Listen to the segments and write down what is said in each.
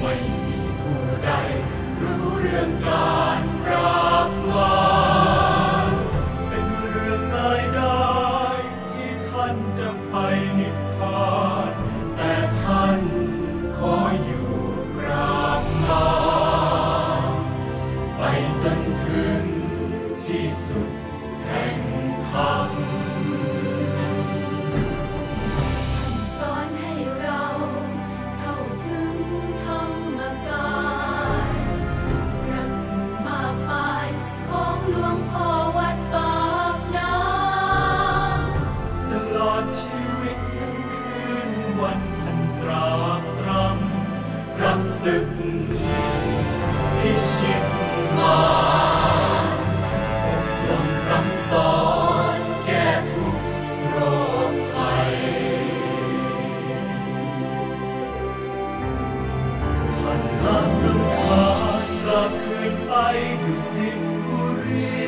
ไม่มีผู้ใดรู้เรื่องการ ศึกพิชิตมารอบรมคำสอนแก้ทุกโรคภัยท่านละสังขารกลับคืนไปดุสิตบุรี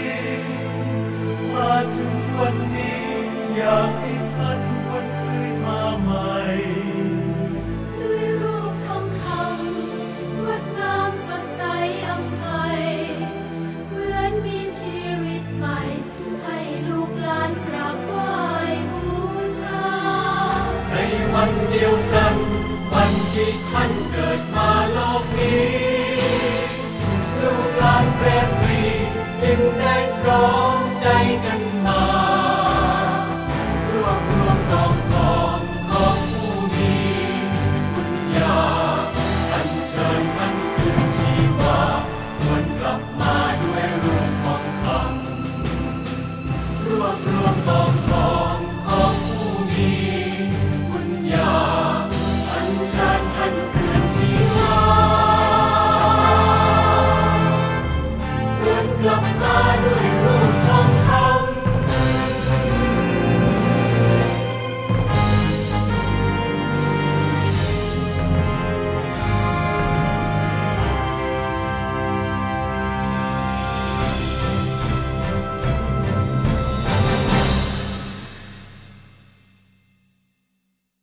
มาถึงวันนี้อยากเห็ thân yêu cần cần chỉ thân